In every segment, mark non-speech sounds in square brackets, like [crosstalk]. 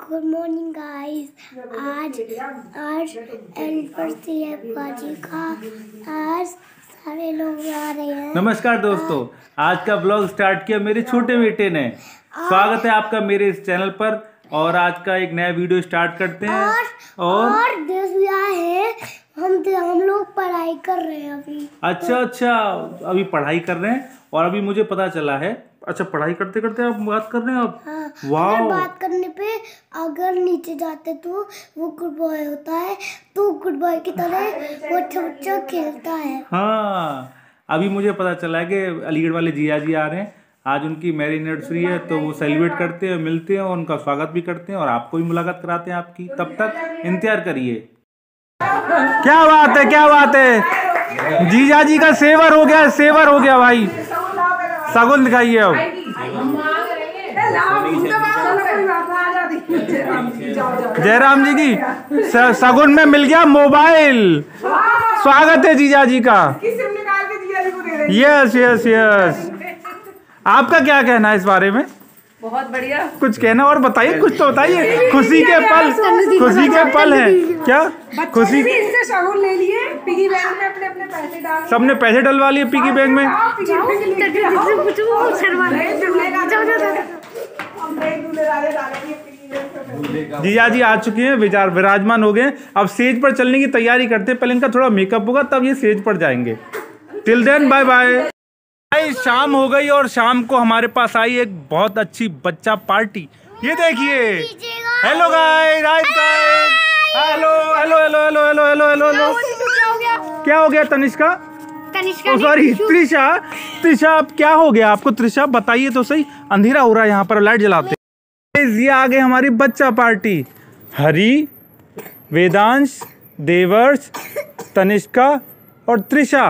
Good morning guys आज आज anniversary है बाजी का आज सारे लोग आ रहे हैं नमस्कार दोस्तों आज का ब्लॉग स्टार्ट किया मेरे छोटे बेटे ने। स्वागत है आपका मेरे इस चैनल पर। और आज का एक नया वीडियो स्टार्ट करते हैं। और और है हम हम लोग पढ़ाई कर रहे हैं अभी। अच्छा अच्छा अभी पढ़ाई कर रहे हैं और अभी मुझे पता चला है। अच्छा पढ़ाई करते करते आप बात कर रहे हैं आप? हाँ वाह बात करने पे अगर नीचे जाते तो वो गुड बॉय होता है तो गुड बॉय की तरह वो बच्चा खेलता है। हाँ अभी मुझे पता चला है कि अलीगढ़ वाले जिया जी आ रहे हैं। आज उनकी मैरिज एनिवर्सरी है तो वो सेलिब्रेट करते हैं मिलते हैं और उनका स्वागत भी करते हैं और आपको भी मुलाकात कराते हैं आपकी। तब तक इंतज़ार करिए। क्या बात है क्या बात है? जीजा जी का सेवर हो गया सेवर हो गया भाई। सगुन दिखाइए अब। जयराम जी की सगुन में मिल गया मोबाइल। स्वागत है जीजा जी का। यस यस यस आपका क्या कहना है इस बारे में? बहुत बढ़िया। कुछ कहना और बताइए कुछ तो बताइए। खुशी के पल खुशी के पल हैं। क्या? खुशी इनसे शगुन ले लिए। पिगी बैंक में अपने अपने पैसे डाल सबने पैसे डलवा लिए पिगी बैंक में। जीजा जी आ चुके हैं विचार विराजमान हो गए। अब स्टेज पर चलने की तैयारी करते हैं। पहले इनका थोड़ा मेकअप होगा तब ये स्टेज पर जाएँगे। टिल देन बाय बाय शाम हो गई और शाम को हमारे पास आई एक बहुत अच्छी बच्चा पार्टी। ये देखिए। Hello guys guys hello hello hello hello hello hello hello hello क्या हो? गया? तनिष्का? तनिष्का सॉरी त्रिशा त्रिशा अब क्या हो गया? आपको त्रिशा बताइए तो सही। अंधेरा हो रहा है यहाँ पर लाइट जलाते ये आ गए हमारी बच्चा पार्टी। हरी वेदांश देवर्ष तनिष्का और त्रिशा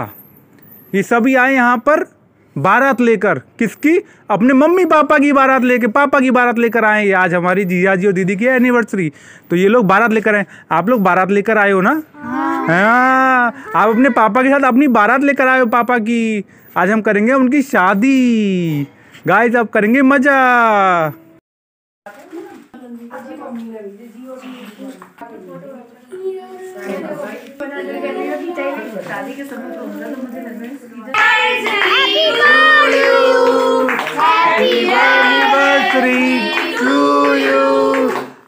ये सभी आए यहाँ पर। बारात लेकर। किसकी? अपने मम्मी पापा की बारात लेकर पापा की बारात लेकर आए ये आज हमारी जीजा जी और दीदी की एनिवर्सरी तो ये लोग बारात लेकर आए। आप लोग बारात लेकर आए हो ना? हाँ। आप अपने पापा के साथ अपनी बारात लेकर आए हो पापा की। आज हम करेंगे उनकी शादी। गाइस आप करेंगे मज़ा। चाहिए शादी के समय तो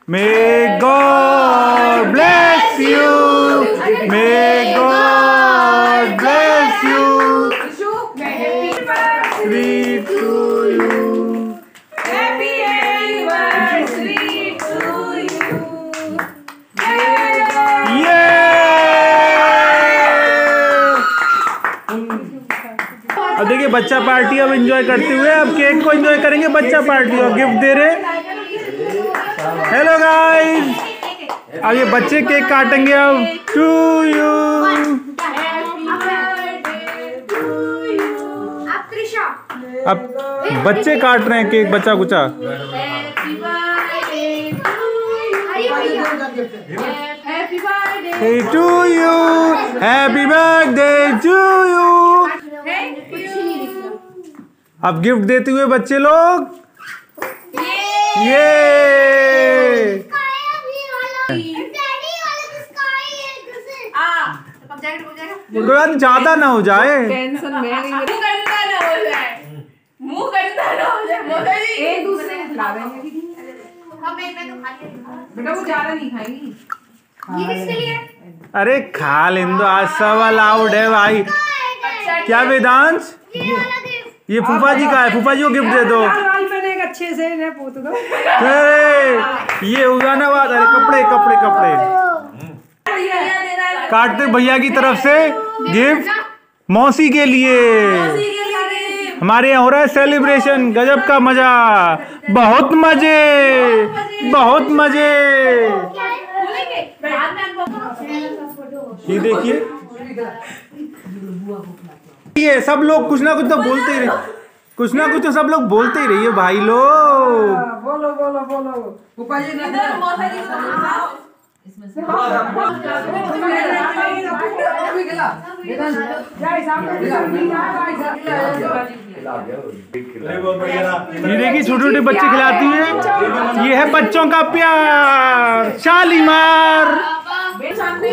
May God bless you. May party अब एंजॉय करते हुए, अब केक को एंजॉय करेंगे, बच्चा पार्टी और गिफ्ट दे रहे हेलो गाइस अब ये बच्चे केक काटेंगे अब। टू यू अब बच्चे काट रहे हैं केक बच्चा कुचा। To you happy birthday to you अब गिफ्ट देते हुए बच्चे लोग। ये कोई ज़्यादा ना हो जाए। टेंशन में मुँह गंदा ना हो जाए। मुँह गंदा ना हो जाए मोदी जी। एक दूसरे को खिला देंगे बेटा वो ज़्यादा नहीं खाएँगी। अरे खा लें दो आज सब अलाउड है भाई। क्या वेदांश? ये फूफा जी का है फूफा जी को गिफ्ट दे दो। अच्छे से अरे ये उजानाबाद अरे कपड़े कपड़े कपड़े। काटते भैया की तरफ़ से गिफ्ट मौसी के लिए। हमारे यहाँ हो रहा है सेलिब्रेशन गजब का मज़ा। बहुत मज़े बहुत मज़े। ये देखिए। ये सब लोग कुछ ना कुछ तो बोलते ही रहे। कुछ ना कुछ तो सब लोग बोलते ही रहिए भाई लोग। बोलो बोलो बोलो। जी ने ये देखिए छोटे छोटे बच्चे खिलाती है। ये है बच्चों का प्यार शालीमार।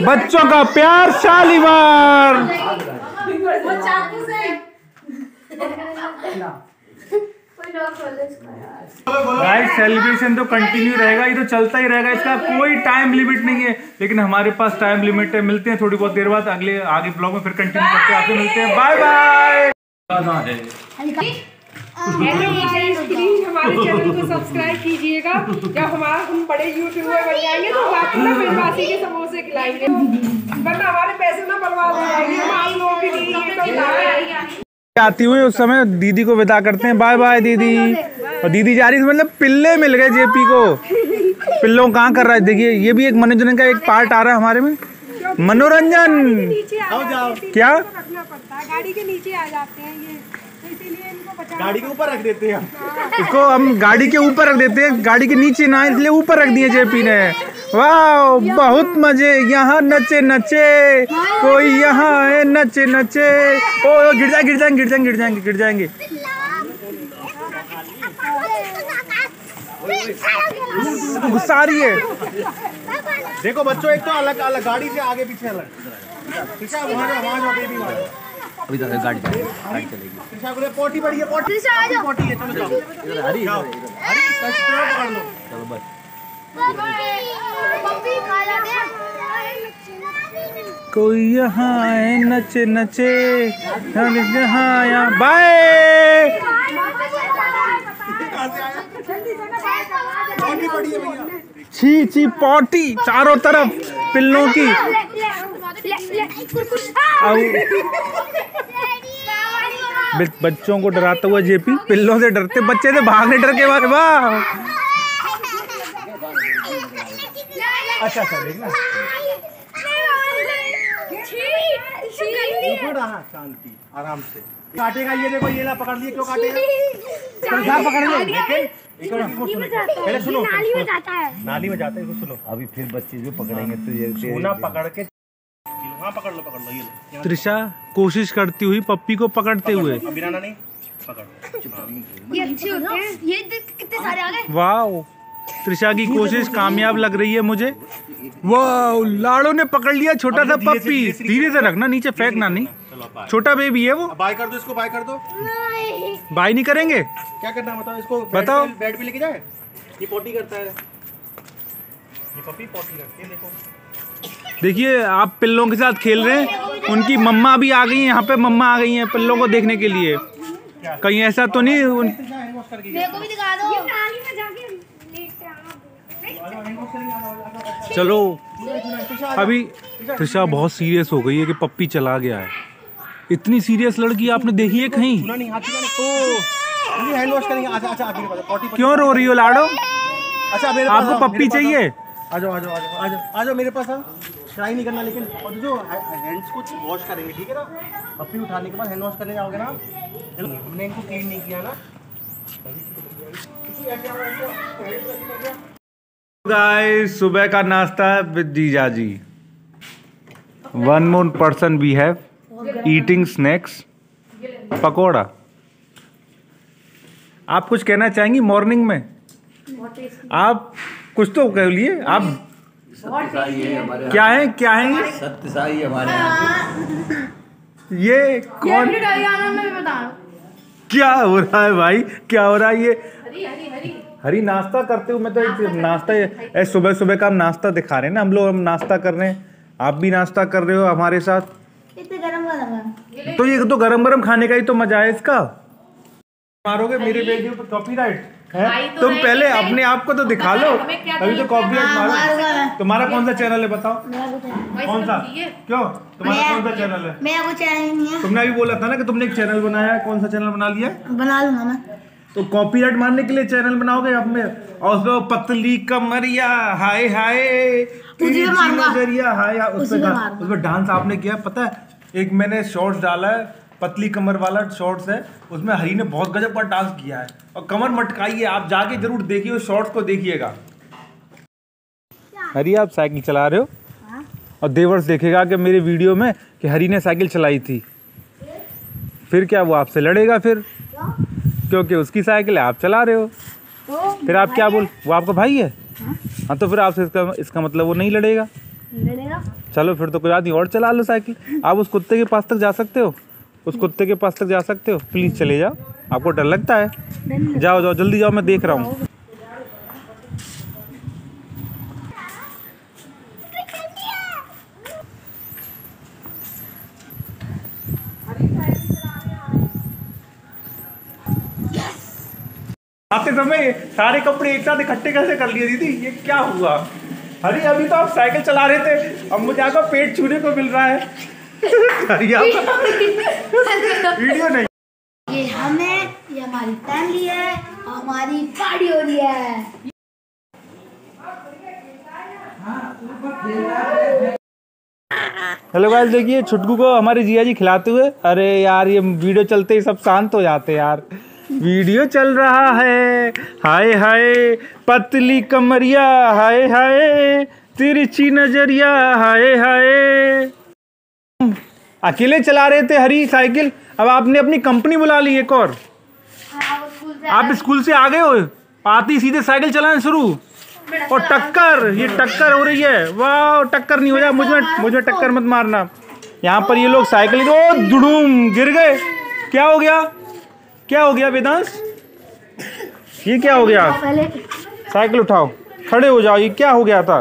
बच्चों का प्यार शालीमार। गाइस सेलिब्रेशन तो कंटिन्यू रहेगा ये तो चलता ही रहेगा इसका कोई टाइम लिमिट नहीं है। लेकिन हमारे पास टाइम लिमिट है मिलते हैं थोड़ी बहुत देर बाद अगले आगे ब्लॉग में फिर कंटिन्यू करते हैं। आपसे मिलते हैं। बाय बाय हमारे चैनल को सब्सक्राइब कीजिएगा। जब हमारा हम बड़े यूट्यूबर बन जाएँगे तो ना के समोसे खिलाएँगे। वरना आती हुई उस समय दीदी को विदा करते हैं। बाय बाय दीदी। और दीदी जा रही है मतलब पिल्ले मिल गए जेपी को। पिल्लों कहाँ कर रहा है? देखिए ये भी एक मनोरंजन का एक पार्ट आ रहा है हमारे में। मनोरंजन। क्या? गाड़ी के नीचे आ जाते हैं ये तो इसीलिए इनको बचा गाड़ी के ऊपर रख देते हैं इसको हम गाड़ी के ऊपर रख देते हैं। गाड़ी के नीचे ना इसलिए ऊपर रख दिए जेपी ने। वाह बहुत मज़े। यहाँ नचे नचे। कोई यहाँ है नचे नचे। ओ गिर जाए गिर जाएँगे गिर जाएँगे गिर जाएँगे गिर जाएँगे। गुस्सा आ रही है। देखो बच्चों एक तो अलग अलग गाड़ी से आगे पीछे अलग। वहाँ जाओ वहाँ जाओ बेबी वहाँ अभी तक गाड़ी गाड़ी चलेगी। पोटी बड़ी है पोटी पोटी है चलो जाओ हरी जाओ अरे कष्ट पकड़ लो। चलो बस। कोई यहाँ है नचे नचे। यहाँ यहाँ बाय छी छी पॉटी चारों तरफ़ पिल्लों की। अब [laughs] [laughs] बच्चों को डराता हुआ जेपी पिल्लों से डरते बच्चे से भागने डर के मारे वाह अच्छा अच्छा देखना हाँ शांति आराम से। काटेगा ये देखो ये ला पकड़ लिए क्यों काटेगा? पकड़ ले लेकिन एक मिनट इसको सुनो पहले सुनो नाली में जाता है। नाली में जाता है इसको सुनो। अभी फिर बच्चे जो पकड़ेंगे तो ये सोना पकड़ के हाँ पकड़ लो पकड़ लो ये लो। त्रिशा कोशिश करती हुई पप्पी को पकड़ते हुए। बिराना नहीं पकड़ ये अच्छे होते हैं। ये कितने सारे आ गए। वाह त्रिशा की कोशिश कामयाब लग रही है मुझे। वाह लाड़ो ने पकड़ लिया छोटा सा पप्पी। धीरे से, रखना नीचे फेंकना नहीं बाय छोटा बेबी है वो। बाय कर दो इसको बाय कर दो। बाई नहीं करेंगे? क्या करना बताओ इसको? बताओ। बेड पे लेके जाए? ये पोटी करता है। ये पपी पोटी करती है देखो। देखिए आप पिल्लों के साथ खेल रहे हैं। उनकी मम्मा भी आ गई हैं यहाँ पे मम्मा आ गई हैं पिल्लों को देखने के लिए। कहीं ऐसा तो नहीं उन... हैंड वॉश करके मेरे को भी दिखा दो। नाली में जाके लेटते चलो। अभी त्रिशा बहुत सीरियस हो गई है कि पप्पी चला गया है। इतनी सीरियस लड़की आपने देखी है कहीं? अच्छा अच्छा क्यों रो रही हो लाड़ो? अच्छा मेरे आपको पप्पी चाहिए? आओ। आ जाओ आ जाओ आ जाओ आ जाओ आ जाओ मेरे पास आओ। ट्राई नहीं करना लेकिन और जो हैंड्स को वॉश करेंगे ठीक है ना? पप्पी उठाने के बाद हैंड वॉश करने जाओगे ना? चलो, हमने इनको क्लीन नहीं किया ना। गाइस सुबह का नाश्ता है विद जीजा जी। One more person we have eating snacks pakora. आप कुछ कहना चाहेंगी मॉर्निंग में? आप कुछ तो कह लिए आप सत्यसाई है हमारे क्या है? क्या है? ये? सत्यसाई हमारे यहाँ। ये कौन क्या हो रहा है भाई? क्या हो रहा है ये? हरी नाश्ता करते हुए मैं तो एक नाश्ता ऐ सुबह सुबह का हम नाश्ता दिखा रहे हैं ना हम लोग हम नाश्ता कर रहे हैं। आप भी नाश्ता कर रहे हो हमारे साथ? इतने गरम गरम तो ये तो गरम गरम खाने का ही तो मज़ा है इसका। मारोगे मेरे वीडियो पे कॉपीराइट है? तुम पहले अपने आप को तो दिखा लो। अभी तो कॉपीराइट मारो तुम्हारा कौन सा चैनल है बताओ। कौन सा? क्यों? तुम्हारा कौन सा चैनल है? मेरा कुछ चैनल नहीं है। तुमने अभी बोला था ना कि तुमने एक चैनल बनाया है। कौन सा चैनल बना लिया बना लूँगा मैं। तो कॉपीराइट मारने के लिए चैनल बनाओगे आप में और उसमें पतली कमरिया हाय हाय तुझे तिरछी मारूँगा। नज़रिया हाय। उसमें डांस आपने किया पता है एक मैंने शॉर्ट्स डाला है पतली कमर वाला शॉर्ट्स है उसमें हरी ने बहुत गजब का डांस किया है। और कमर मटकाई है आप जाके ज़रूर देखिए उस शॉर्ट्स को देखिएगा। हरी आप साइकिल चला रहे हो? और देवर्स देखेगा कि मेरे वीडियो में कि हरी ने साइकिल चलाई थी। फिर क्या वो आपसे लड़ेगा फिर? क्योंकि उसकी साइकिल है आप चला रहे हो। फिर आप क्या बोल वो आपका भाई है? हाँ। तो फिर आपसे इसका इसका मतलब वो नहीं लड़ेगा। चलो फिर तो कोई बात नहीं और चला लो साइकिल। आप उस कुत्ते के पास तक जा सकते हो। उस कुत्ते के पास तक जा सकते हो? प्लीज़ चले जाओ। आपको डर लगता है? जाओ जाओ, जल्दी जाओ, मैं देख रहा हूँ। आते समय सारे कपड़े एक साथ इकट्ठे कैसे कर लिए, दीदी? ये क्या हुआ? अरे, अभी तो आप साइकिल चला रहे थे। अब मुझे आपका पेट छूने को मिल रहा है। वीडियो [laughs] नहीं. ये हमें ये हमारी फैमिली है हमारी पार्टी हो रही है। हेलो गाइस देखिए छुटकू को हमारे जिया जी खिलाते हुए अरे यार ये वीडियो चलते ही सब शांत हो जाते हैं यार। वीडियो चल रहा है। हाय हाय पतली कमरिया हाय हाय तिरछी नज़रिया हाय हाय। अकेले चला रहे थे हरी साइकिल? अब आपने अपनी कंपनी बुला ली एक और। आप स्कूल से आ गए हो? आती सीधे साइकिल चलाना शुरू। और टक्कर ये टक्कर हो रही है। वाह टक्कर नहीं हो जाए मुझमें मुझमें टक्कर मत मारना। यहाँ पर ये लोग साइकिल ओ दुड़ूम गिर गए। क्या हो गया? क्या हो गया वेदांश? ये क्या हो गया? साइकिल उठाओ। खड़े हो जाओ ये क्या हो गया था?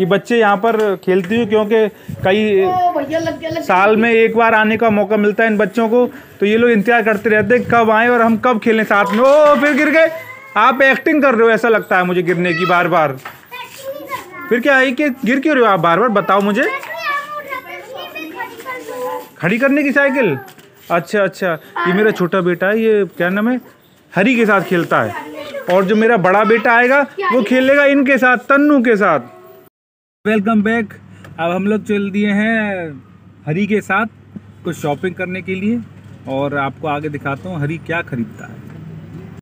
ये बच्चे यहाँ पर खेलती हुए क्योंकि कई साल में एक बार आने का मौका मिलता है इन बच्चों को। तो ये लोग इंतज़ार करते रहते हैं कब आए और हम कब खेलें साथ में। ओ फिर गिर गए। आप एक्टिंग कर रहे हो ऐसा लगता है मुझे गिरने की बार बार फिर क्या है कि गिर क्यों रहे हो आप बार बार बताओ मुझे। खड़ी करने की साइकिल? अच्छा अच्छा। ये मेरा छोटा बेटा है ये क्या नाम है? हरी के साथ खेलता है। और जो मेरा बड़ा बेटा आएगा वो खेलेगा इनके साथ तन्नू के साथ। Welcome back. अब हम लोग चल दिए हैं हरी के साथ कुछ शॉपिंग करने के लिए और आपको आगे दिखाता हूँ हरी क्या खरीदता है।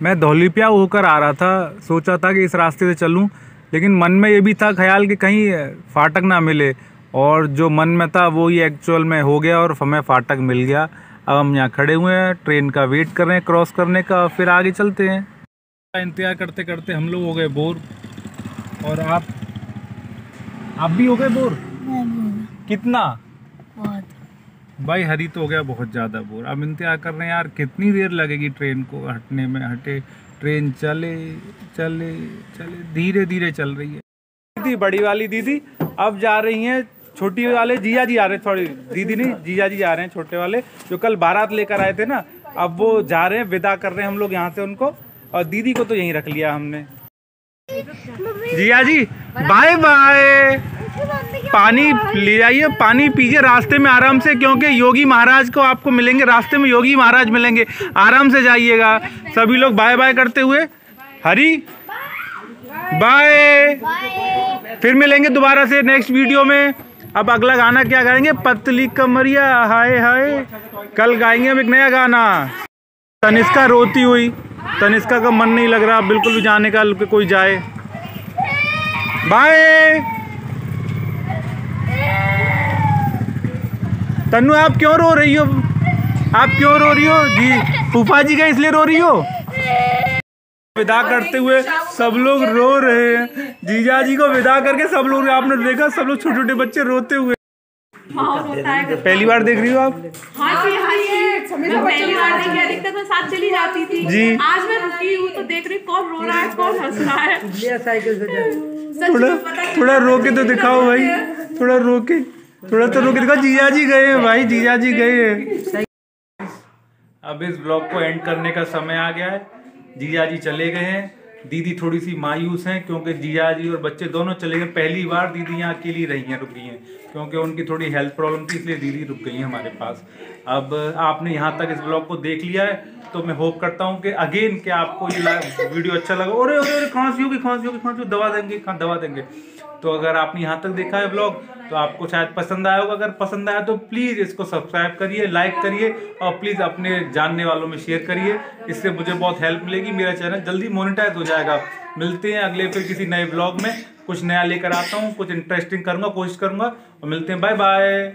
मैं धौलीप्या होकर आ रहा था, सोचा था कि इस रास्ते से चलूँ, लेकिन मन में ये भी था ख्याल कि कहीं फाटक ना मिले और जो मन में था वो ही एक्चुअल में हो गया और हमें फाटक मिल गया। अब हम यहाँ खड़े हुए हैं ट्रेन का वेट कर रहे हैं क्रॉस करने का, फिर आगे चलते हैं। इंतज़ार करते करते हम लोग हो गए बोर और आप आप भी हो गए बोर? कितना? बहुत। भाई हरी तो हो गया बहुत ज़्यादा बोर। अब इंतज़ार कर रहे हैं यार कितनी देर लगेगी ट्रेन को हटने में? हटे ट्रेन चले चले चले धीरे धीरे चल रही है। दीदी बड़ी वाली दीदी अब जा रही हैं छोटी वाले जिया जी आ रहे हैं थोड़ी दीदी नहीं जिया जी आ रहे हैं छोटे वाले जो कल बारात लेकर आए थे ना अब वो जा रहे हैं विदा कर रहे हैं हम लोग यहाँ से उनको और दीदी को तो यहीं रख लिया हमने। Jiya ji, bye bye. पानी ले जाइए, पानी पीजिए रास्ते में आराम से, क्योंकि योगी महाराज को आपको मिलेंगे, रास्ते में योगी महाराज मिलेंगे। आराम से जाइएगा। सभी लोग बाय बाय करते हुए। हरी, बाय। फिर मिलेंगे दोबारा से नेक्स्ट वीडियो में। अब अगला गाना क्या गाएँगे? पतली कमरिया, हाय हाय। कल गाएँगे हम एक नया गाना। तनिष्का रोती हुई। तनिष्का का मन नहीं लग रहा बिल्कुल भी जाने का कोई जाए। बाय। तन्नू आप क्यों रो रही हो? आप क्यों रो रही हो? जी फूफा जी का इसलिए रो रही हो? विदा करते हुए सब लोग रो रहे हैं। जीजा जी को विदा करके सब लोग आपने देखा सब लोग छोटे छोटे बच्चे रोते हुए। पहली बार देख रही हो आप? हाँ जी हाँ जी। मैं पहली बार देखी जी। आज मैं रुकी हूँ तो देख रही कौन रो रहा है कौन हंस रहा है। सच थोड़ा में पता नहीं थोड़ा रो के तो दिखाओ भाई। थोड़ा रो के थोड़ा तो रो के दिखाओ जीजा जी गए हैं भाई जीजा जी गए हैं। अब इस ब्लॉग को एंड करने का समय आ गया है। जीजा जी चले गए हैं। दीदी थोड़ी सी मायूस हैं क्योंकि जीजा जी और बच्चे दोनों चले गए। पहली बार दीदी यहाँ अकेली रही हैं रुक गई हैं क्योंकि उनकी थोड़ी हेल्थ प्रॉब्लम थी इसलिए दीदी रुक गई हैं हमारे पास। अब आपने यहाँ तक इस ब्लॉग को देख लिया है। तो मैं होप करता हूँ कि अगेन कि आपको ये वीडियो अच्छा लगा। अरे खांसी होगी खांसी होगी, खांसी दवा देंगे दवा देंगे। तो अगर आपने यहाँ तक देखा है ब्लॉग तो आपको शायद पसंद आया होगा। अगर पसंद आया तो प्लीज़ इसको सब्सक्राइब करिए लाइक करिए और प्लीज़ अपने जानने वालों में शेयर करिए। इससे मुझे बहुत हेल्प मिलेगी, मेरा चैनल जल्दी मोनिटाइज हो जाएगा। मिलते हैं अगले फिर किसी नए ब्लॉग में। कुछ नया लेकर आता हूँ, कुछ इंटरेस्टिंग करूँगा, कोशिश करूँगा। और मिलते हैं बाय बाय